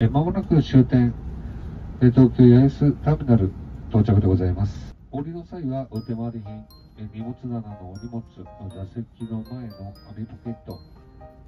えまもなく終点、え東京八重洲ターミナル到着でございます。降りの際はお手回り品、え荷物棚のお荷物、座席の前の網ポケット、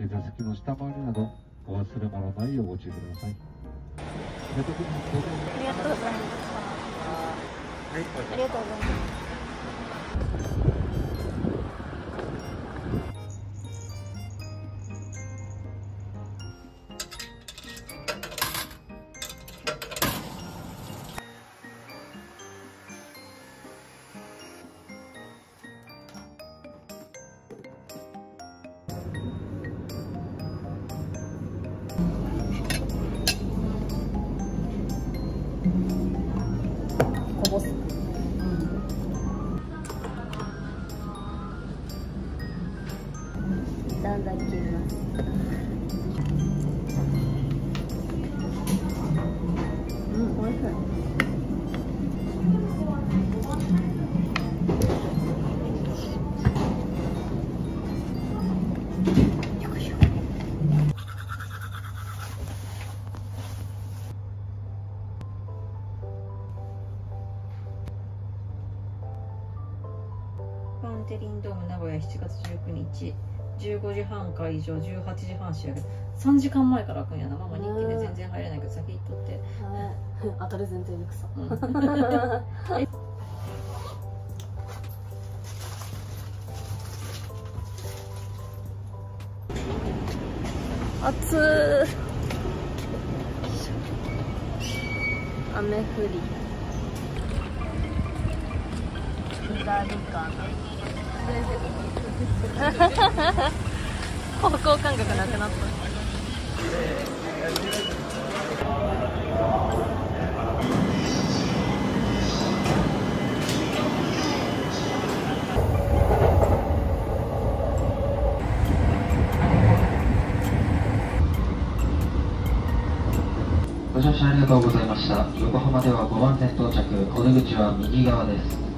え座席の下回りなどお忘れ物ないようご注意ください。ありがとうございます。ありがとうございます。会場18時半仕上げ。3時間前から開くんやな。ママ人気で全然入れないけど先行っとって、当たる前提で草。うん、暑ー雨降り。左かな 方向感覚なくなったご乗車ありがとうございました。横浜では5番線到着、お出口は右側です。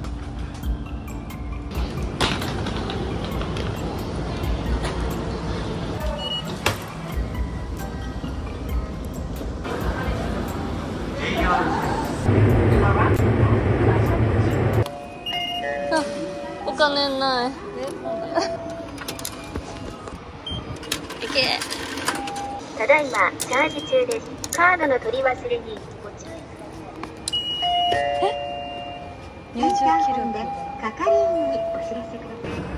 チャージ中です。カードの取り忘れに。ご注意入場記録で係員にお知らせください。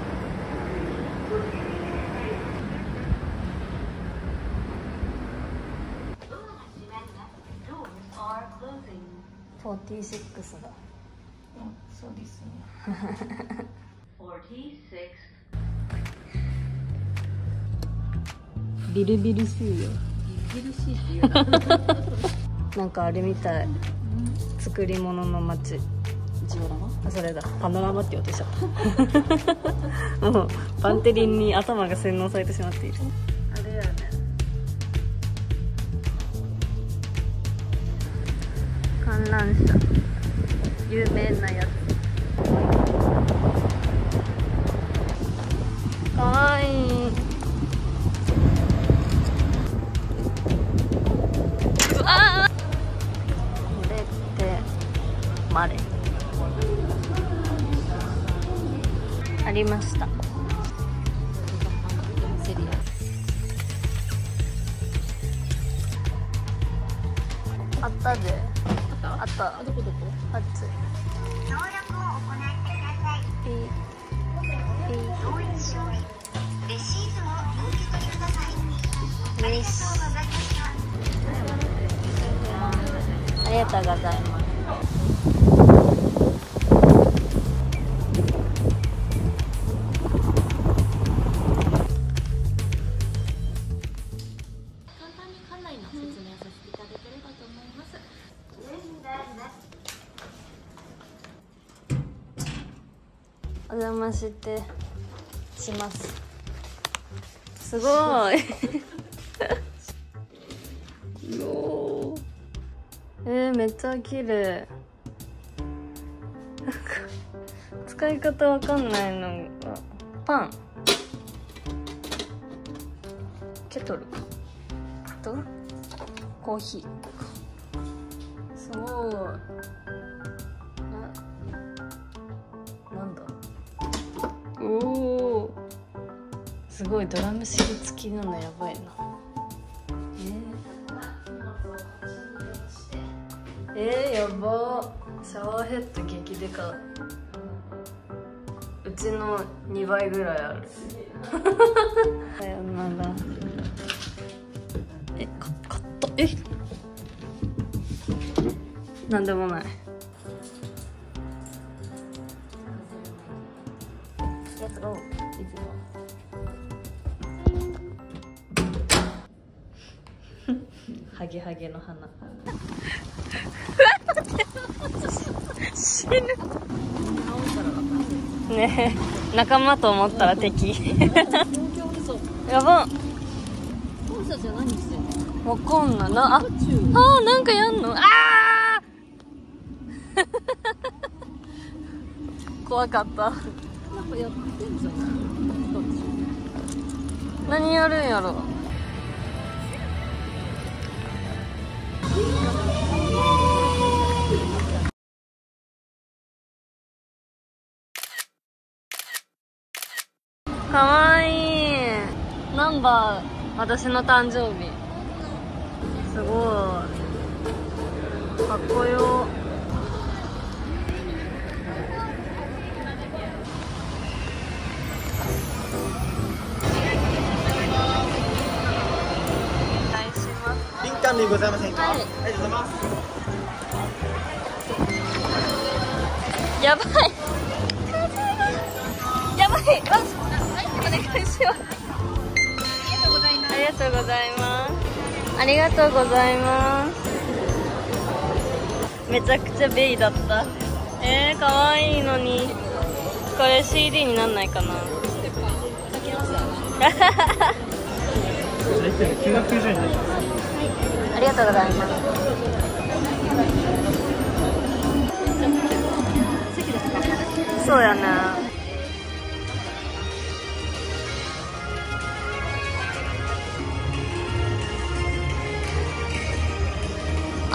46だ。そうですね。ビルビルしいよな なんかあれみたい。作り物の街。ジオラマ？あそれだ。パノラマって言おうとしちゃった。もうバンテリンに頭が洗脳されてしまっている。あれやね観覧車。有名なやつ。かわいいマレありました。あったあった？あどこどこ？あっち。登録を行ってください。ピーピー同一証明レシートを入力してください。よしございました。ありがとうございますお邪魔してします。すごい。よ ーえー、めっちゃ綺麗。なんか使い方わかんないのが。パン。ケトルかとコーヒーすごいドラム式付きなのやばいな。えー、えー、やば。シャワーヘッド激デカうちの2倍ぐらいある。さよなら。えか買った？え？なんでもない。レッツゴーいつもハゲハゲの花。死ぬ。ねえ仲間と思ったら敵。やば。わかんない。なああーなんかやんの？ああ 怖かった。何やるんやろ？いナンバー私の誕生日。すごい。かっこよ。お願いします。林間類ござい。ませんか、ありがとうございます。やばい。やばい。あお願いします。ありがとうございます。ありがとうございます。めちゃくちゃベイだった。えー、かわいいのに。これ CD になんないかな。990円になりますありがとうございますそうやね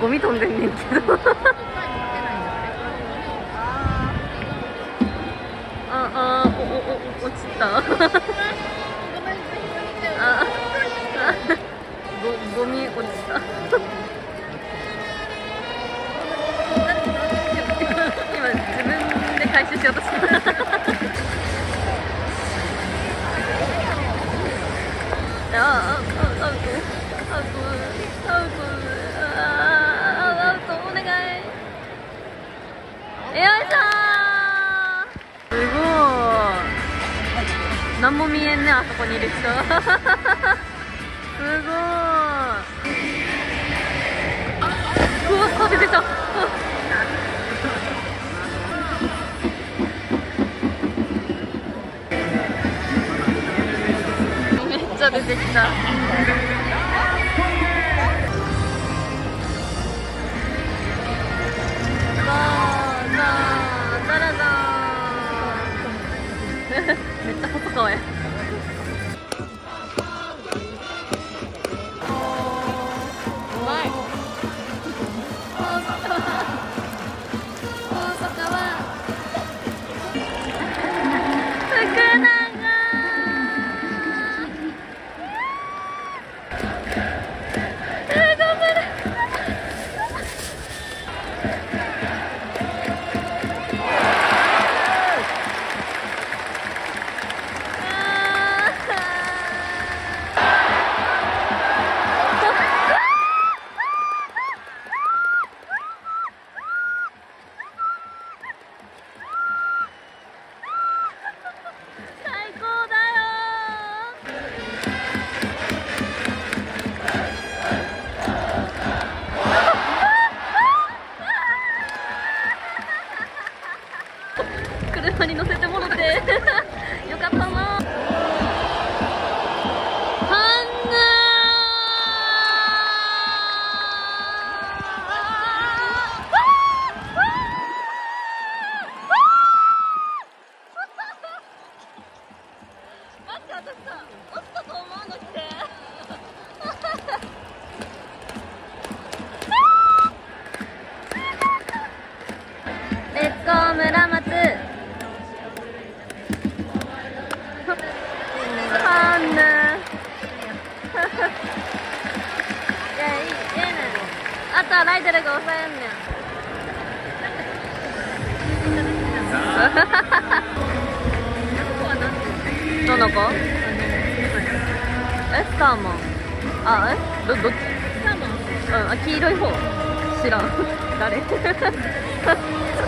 ゴミ飛んでんねんけど。ああおおお落ちた何も見えんねあそこにいる人。すごい。うわ風出た。めっちゃ出てきた。あとはライデルが抑えんねんどの子？えスターマン。あえどどっち？スターマン。うんあ黄色い方。知らん。誰？そ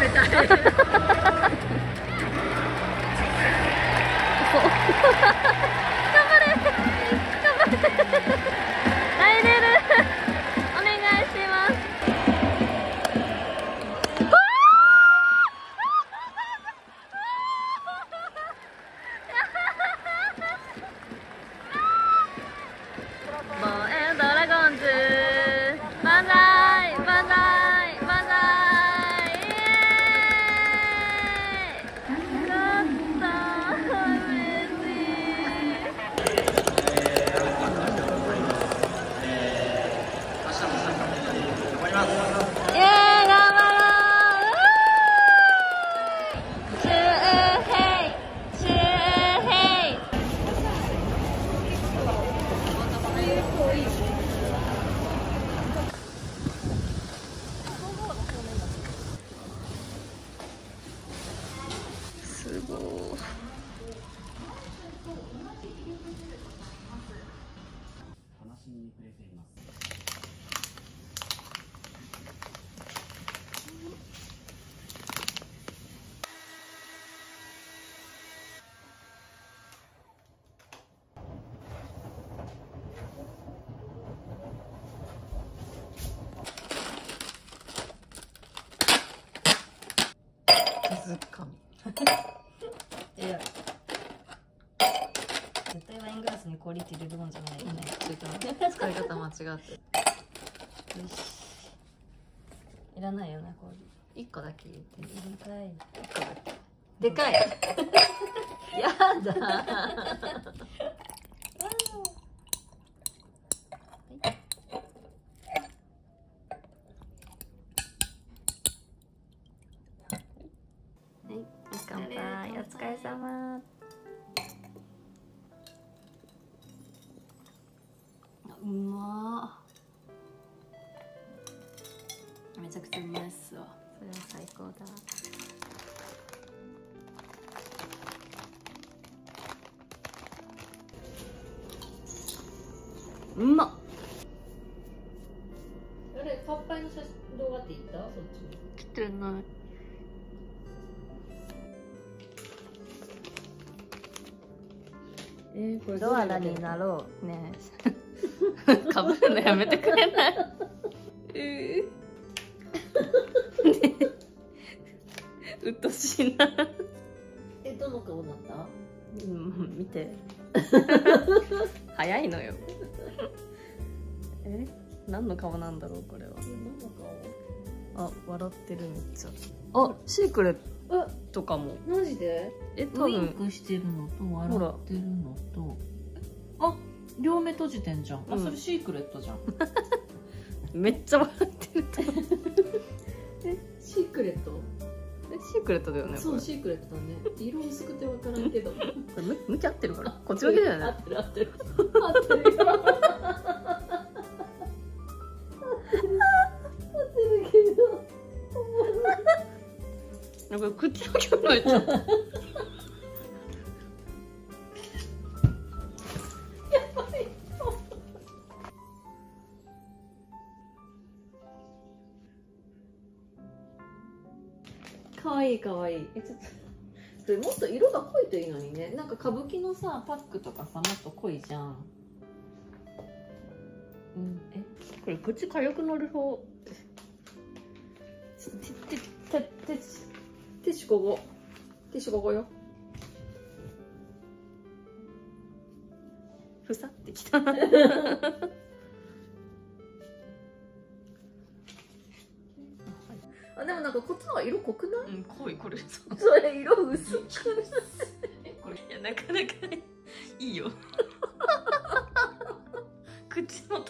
れ誰？手づかみ 絶対ワイングラスに氷って入れるもんじゃないよね。ちょっと使い方間違ってよし。いらないよね氷一個だけ入れて入れたい。一個だけ。でかい。やだ えー、これドアラになろうね。えかぶるのやめてくれない？えうっとうしいな。えどの顔だった？うん見て。早いのよ。え？何の顔なんだろうこれは。何のあ笑ってるめっちゃ。あシークレッ顔トかも。マジで？え多ウイン分クしてるのと笑ってるのと。あ両目閉じてんじゃん、あうん。それシークレットじゃん。めっちゃ笑ってる えシークレット？えシークレットだよねそうシークレットだね。色薄くて分からんけど。これ向向き合ってるから。こっちだけだよね合ってる合ってる。合ってるよ。合ってるなんか口の距離ちゃった。かわいいかわい。いえちょっと。それもっと色が濃いといいのにね。なんか歌舞伎のさパックとかさもっと濃いじゃん。うん。えこれ口痒くなる方。ててててティッシュここティッシュここよふさってきた。あでもなんかこっちの方が色濃くない？うん、濃いこれ。それ色薄くえ、これ。いや、なかなかいいよ。口元